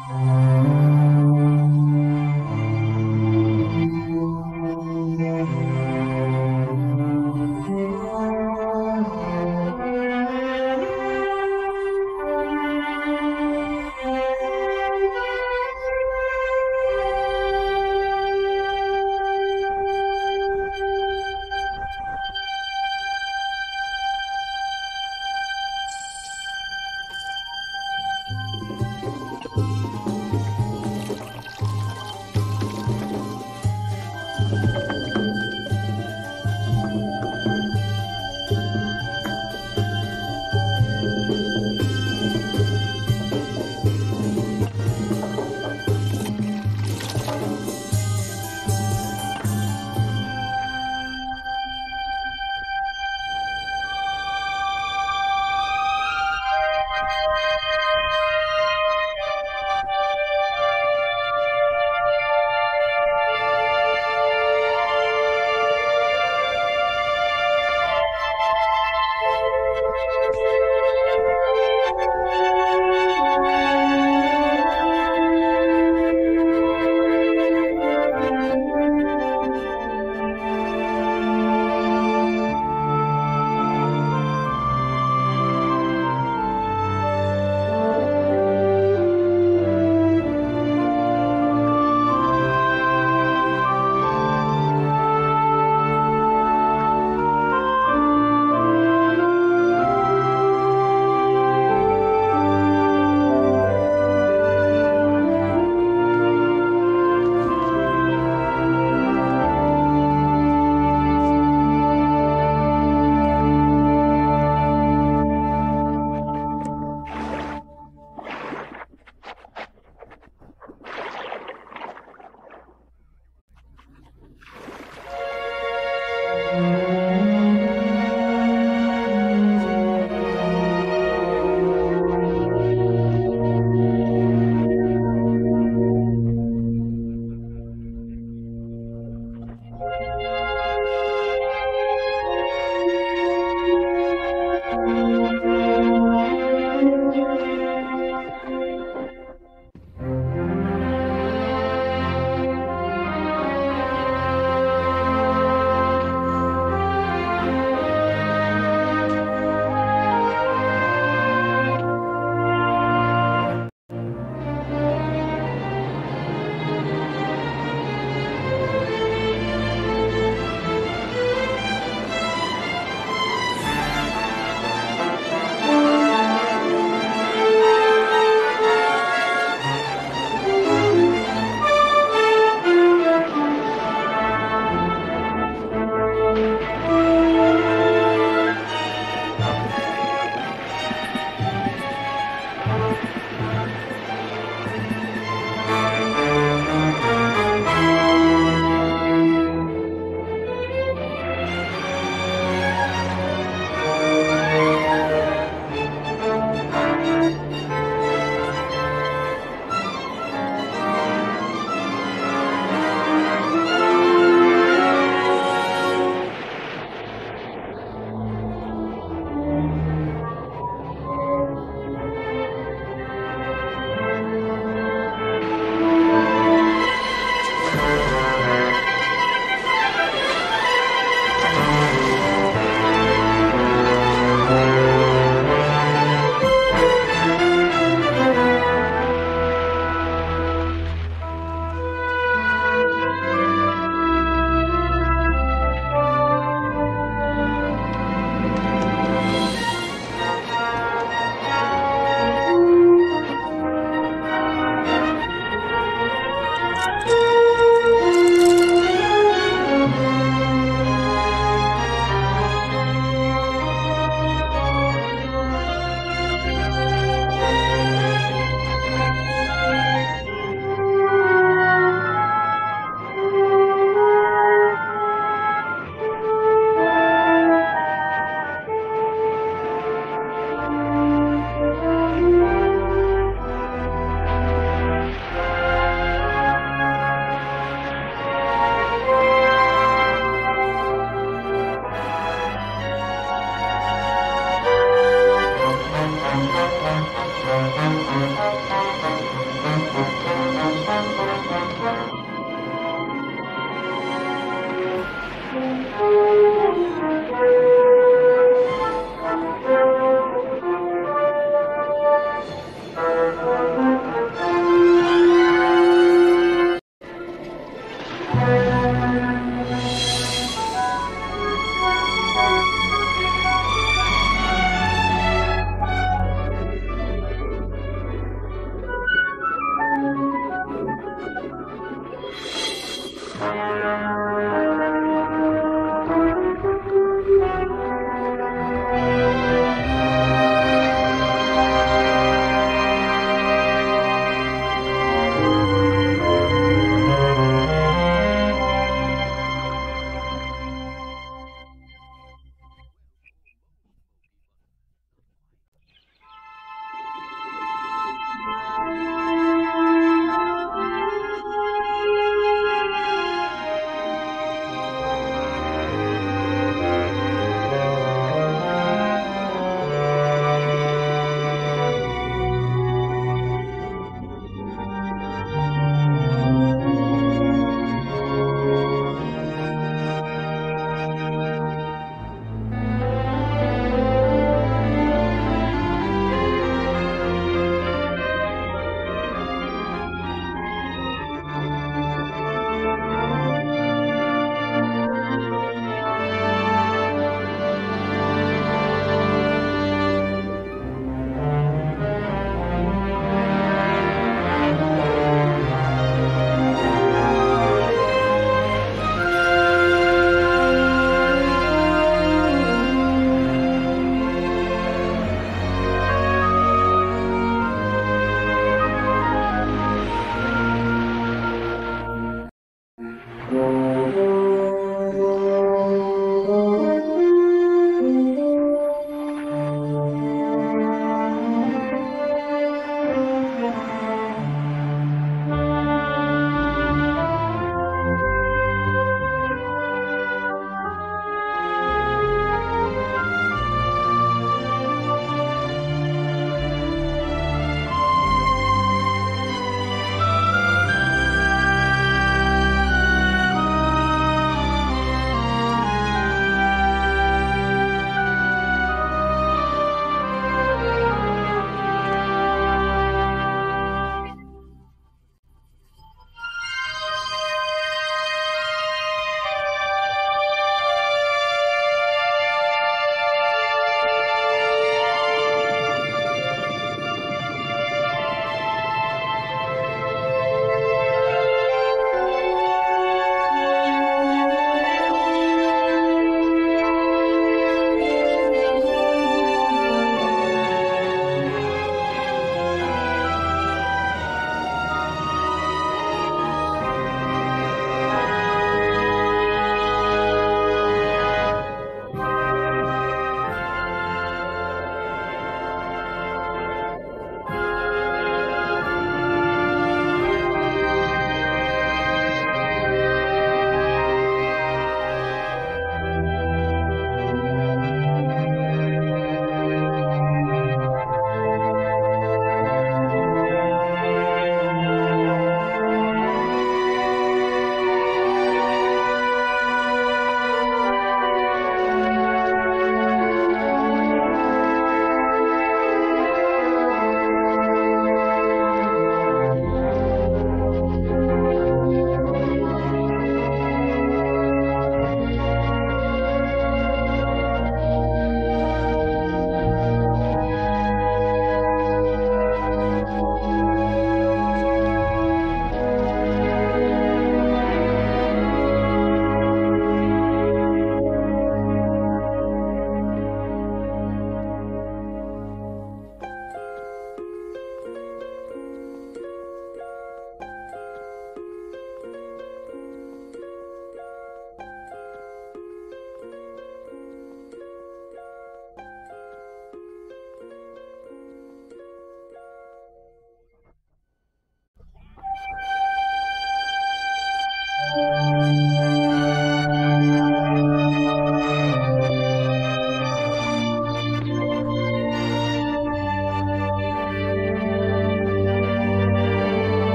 Mm-hmm.